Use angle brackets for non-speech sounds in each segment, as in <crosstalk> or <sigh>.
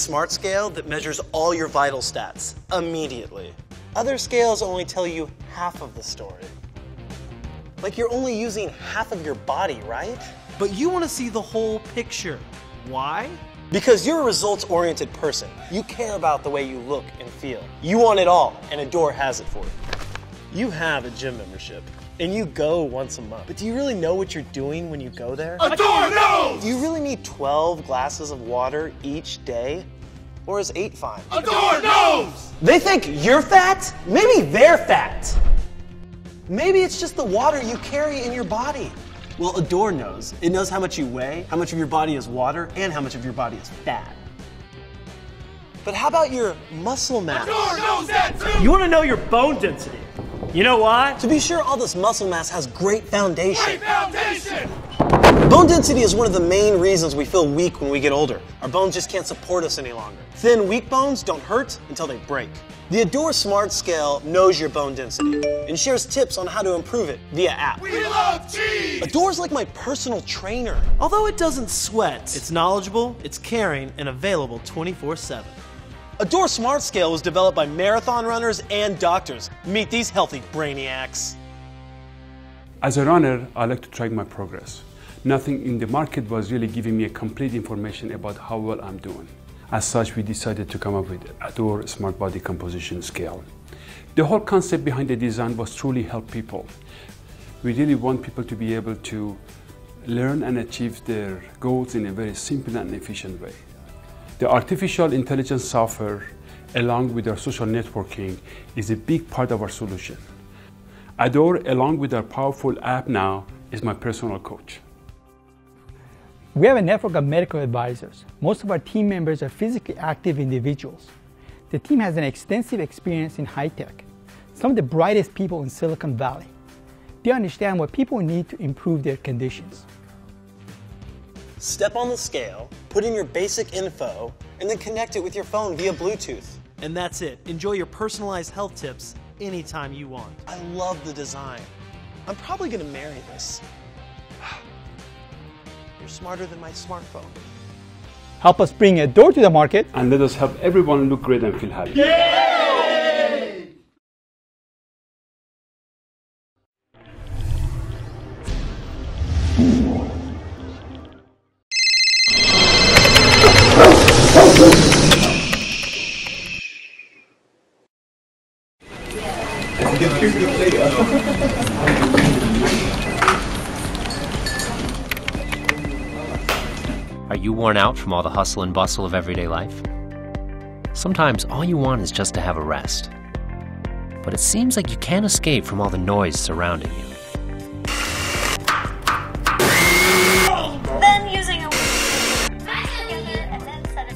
Meet the only smart scale that measures all your vital stats immediately. Other scales only tell you half of the story. Like you're only using half of your body, right? But you want to see the whole picture. Why? Because you're a results oriented person. You care about the way you look and feel. You want it all, and Adore has it for you. You have a gym membership, and you go once a month. But do you really know what you're doing when you go there? Adore knows! Do you really need 12 glasses of water each day? Or is 8 fine? Adore knows! They think you're fat? Maybe they're fat. Maybe it's just the water you carry in your body. Well, Adore knows. It knows how much you weigh, how much of your body is water, and how much of your body is fat. But how about your muscle mass? Adore knows that too! You want to know your bone density. You know why? To be sure, all this muscle mass has great foundation. Great foundation! Bone density is one of the main reasons we feel weak when we get older. Our bones just can't support us any longer. Thin, weak bones don't hurt until they break. The Adore Smart Scale knows your bone density and shares tips on how to improve it via app. We love cheese! Adore's like my personal trainer. Although it doesn't sweat, it's knowledgeable, it's caring, and available 24 7. Adore Smart Scale was developed by marathon runners and doctors. Meet these healthy brainiacs. As a runner, I like to track my progress. Nothing in the market was really giving me a complete information about how well I'm doing. As such, we decided to come up with Adore Smart Body Composition Scale. The whole concept behind the design was truly help people. We really want people to be able to learn and achieve their goals in a very simple and efficient way. The artificial intelligence software, along with our social networking, is a big part of our solution. Adore, along with our powerful app now, is my personal coach. We have a network of medical advisors. Most of our team members are physically active individuals. The team has an extensive experience in high tech, some of the brightest people in Silicon Valley. They understand what people need to improve their conditions. Step on the scale, put in your basic info, and then connect it with your phone via Bluetooth. And that's it. Enjoy your personalized health tips anytime you want. I love the design. I'm probably gonna marry this. <sighs> You're smarter than my smartphone. Help us bring Adore to the market. And let us help everyone look great and feel happy. Are you worn out from all the hustle and bustle of everyday life? Sometimes all you want is just to have a rest. But it seems like you can't escape from all the noise surrounding you. Then using a together and then set.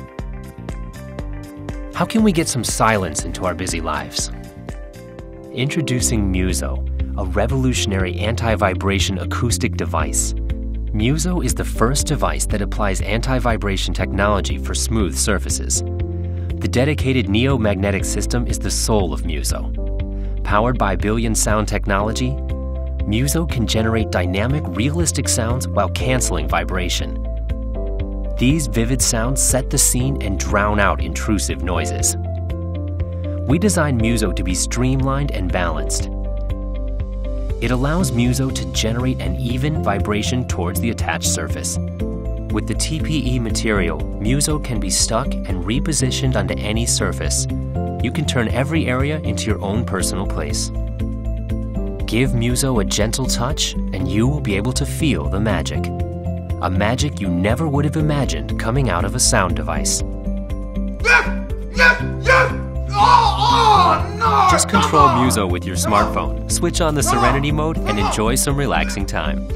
How can we get some silence into our busy lives? Introducing Muzo, a revolutionary anti vibration acoustic device. Muzo is the first device that applies anti vibration technology for smooth surfaces. The dedicated Neo magnetic system is the soul of Muzo. Powered by Billion Sound technology, Muzo can generate dynamic, realistic sounds while canceling vibration. These vivid sounds set the scene and drown out intrusive noises. We designed Muzo to be streamlined and balanced. It allows Muzo to generate an even vibration towards the attached surface. With the TPE material, Muzo can be stuck and repositioned onto any surface. You can turn every area into your own personal place. Give Muzo a gentle touch, and you will be able to feel the magic. A magic you never would have imagined coming out of a sound device. Just control on! Muzo with your smartphone, switch on the Serenity mode, and enjoy some relaxing time.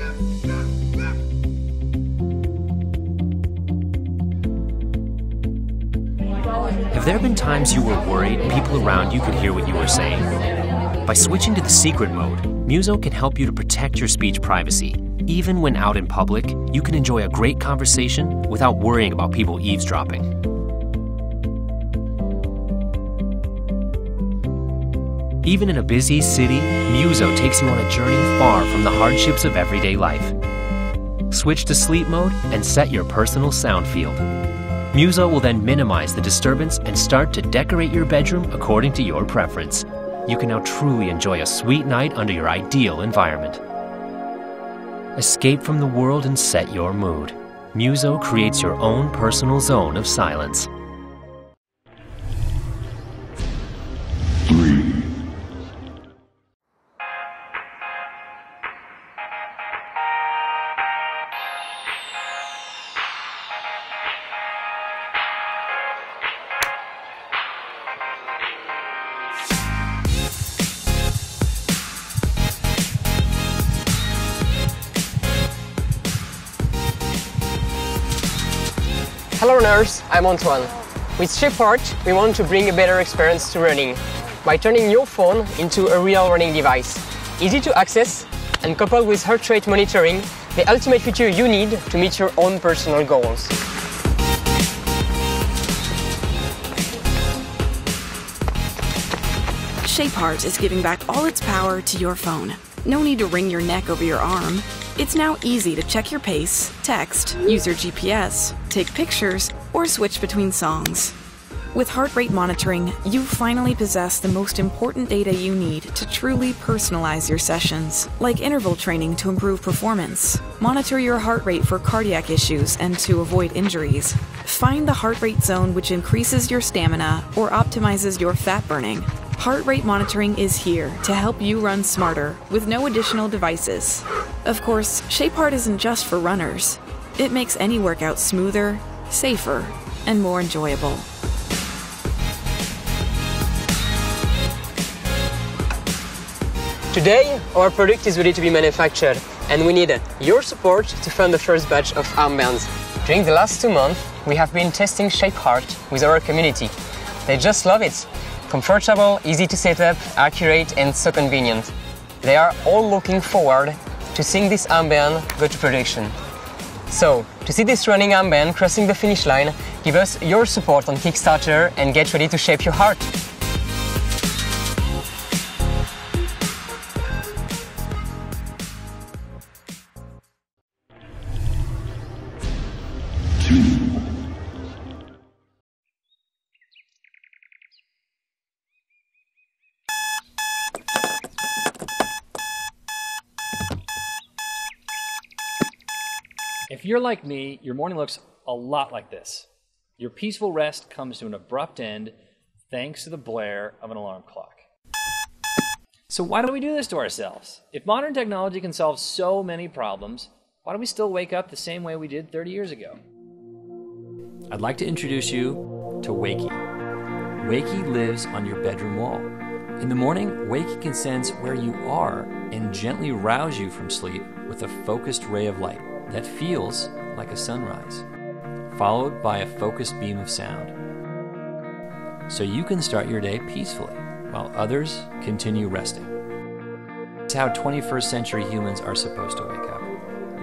Have there been times you were worried people around you could hear what you were saying? By switching to the secret mode, Muzo can help you to protect your speech privacy. Even when out in public, you can enjoy a great conversation without worrying about people eavesdropping. Even in a busy city, Muzo takes you on a journey far from the hardships of everyday life. Switch to sleep mode and set your personal sound field. Muzo will then minimize the disturbance and start to decorate your bedroom according to your preference. You can now truly enjoy a sweet night under your ideal environment. Escape from the world and set your mood. Muzo creates your own personal zone of silence. Runners, I'm Antoine. With ShapeHeart, we want to bring a better experience to running by turning your phone into a real running device. Easy to access and coupled with heart rate monitoring, the ultimate feature you need to meet your own personal goals. ShapeHeart is giving back all its power to your phone. No need to wring your neck over your arm. It's now easy to check your pace, text, use your GPS, take pictures, or switch between songs. With heart rate monitoring, you finally possess the most important data you need to truly personalize your sessions, like interval training to improve performance, monitor your heart rate for cardiac issues and to avoid injuries, find the heart rate zone which increases your stamina or optimizes your fat burning. Heart rate monitoring is here to help you run smarter with no additional devices. Of course, ShapeHeart isn't just for runners. It makes any workout smoother, safer, and more enjoyable. Today, our product is ready to be manufactured, and we need your support to fund the first batch of armbands. During the last two months, we have been testing ShapeHeart with our community. They just love it. Comfortable, easy to set up, accurate, and so convenient. They are all looking forward to seeing this armband go to production. So, to see this running armband crossing the finish line, give us your support on Kickstarter and get ready to shape your heart. If you're like me, your morning looks a lot like this. Your peaceful rest comes to an abrupt end thanks to the blare of an alarm clock. So, why do we do this to ourselves? If modern technology can solve so many problems, why do we still wake up the same way we did 30 years ago? I'd like to introduce you to Wakey. Wakey lives on your bedroom wall. In the morning, Wakey can sense where you are and gently rouse you from sleep with a focused ray of light that feels like a sunrise, followed by a focused beam of sound. So you can start your day peacefully while others continue resting. It's how 21st century humans are supposed to wake up.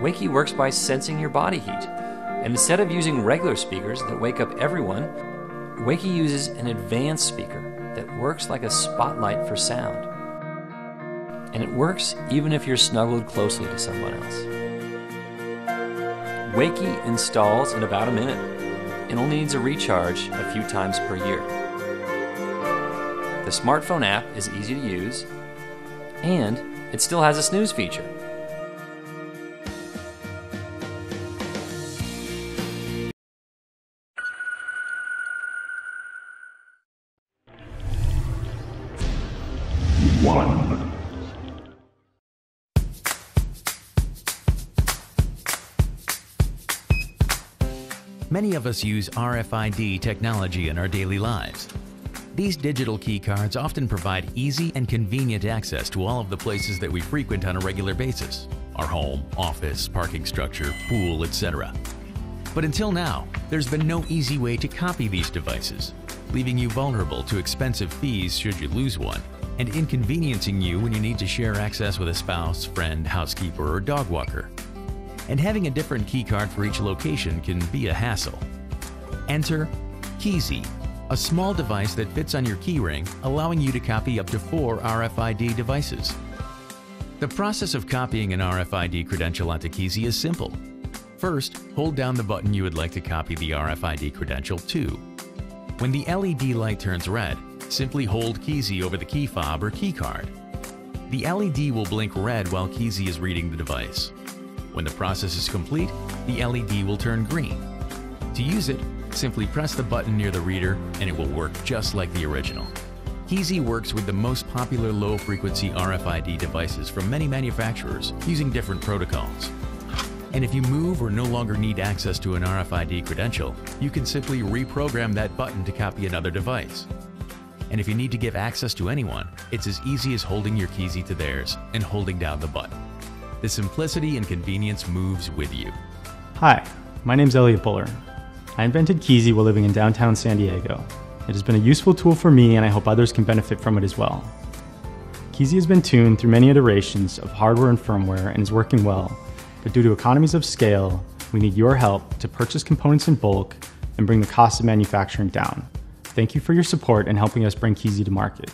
Wakey works by sensing your body heat. And instead of using regular speakers that wake up everyone, Wakey uses an advanced speaker that works like a spotlight for sound. And it works even if you're snuggled closely to someone else. Wakey installs in about a minute and only needs a recharge a few times per year. The smartphone app is easy to use and it still has a snooze feature. One. Many of us use RFID technology in our daily lives. These digital key cards often provide easy and convenient access to all of the places that we frequent on a regular basis our home, office, parking structure, pool, etc. But until now, there's been no easy way to copy these devices, leaving you vulnerable to expensive fees should you lose one, and inconveniencing you when you need to share access with a spouse, friend, housekeeper, or dog walker. And having a different key card for each location can be a hassle. Enter Keysy, a small device that fits on your keyring, allowing you to copy up to four RFID devices. The process of copying an RFID credential onto Keysy is simple. First, hold down the button you would like to copy the RFID credential to. When the LED light turns red, simply hold Keysy over the key fob or key card. The LED will blink red while Keysy is reading the device. When the process is complete, the LED will turn green. To use it, simply press the button near the reader and it will work just like the original. Keysy works with the most popular low-frequency RFID devices from many manufacturers using different protocols. And if you move or no longer need access to an RFID credential, you can simply reprogram that button to copy another device. And if you need to give access to anyone, it's as easy as holding your Keysy to theirs and holding down the button. The simplicity and convenience moves with you. Hi, my name's Elliot Buller. I invented Keysy while living in downtown San Diego. It has been a useful tool for me and I hope others can benefit from it as well. Keysy has been tuned through many iterations of hardware and firmware and is working well, but due to economies of scale, we need your help to purchase components in bulk and bring the cost of manufacturing down. Thank you for your support and helping us bring Keysy to market.